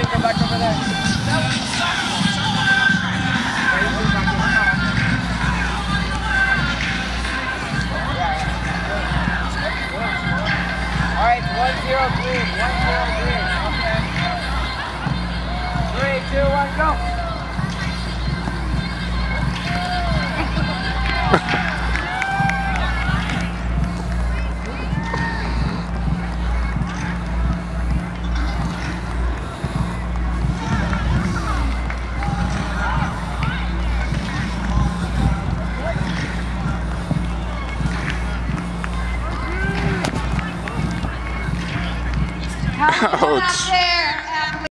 Green, come back over there. All right, one zero green, one zero green. Okay. Three, two, one, go. Ouch.